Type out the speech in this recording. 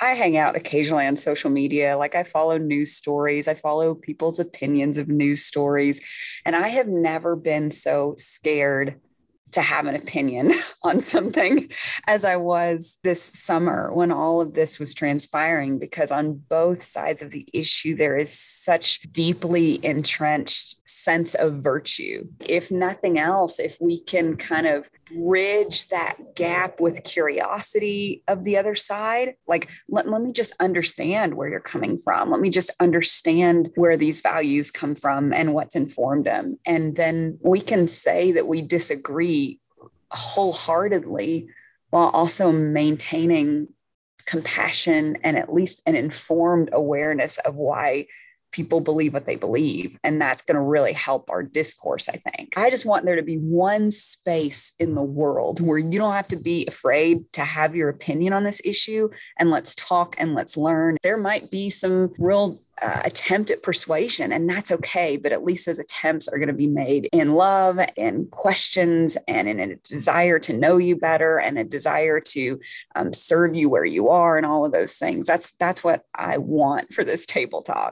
I hang out occasionally on social media. Like I follow news stories, I follow people's opinions of news stories. And I have never been so scared to have an opinion on something as I was this summer when all of this was transpiring, because on both sides of the issue, there is such deeply entrenched sense of virtue. If nothing else, if we can kind of bridge that gap with curiosity of the other side, like let, let me just understand where you're coming from. Let me just understand where these values come from and what's informed them. And then we can say that we disagree wholeheartedly while also maintaining compassion and at least an informed awareness of why people believe what they believe. And that's going to really help our discourse, I think. I just want there to be one space in the world where you don't have to be afraid to have your opinion on this issue and let's talk and let's learn. There might be some real uh, attempt at persuasion, and that's okay. But at least those attempts are going to be made in love and questions and in a desire to know you better and a desire to um, serve you where you are and all of those things. That's that's what I want for this table talk.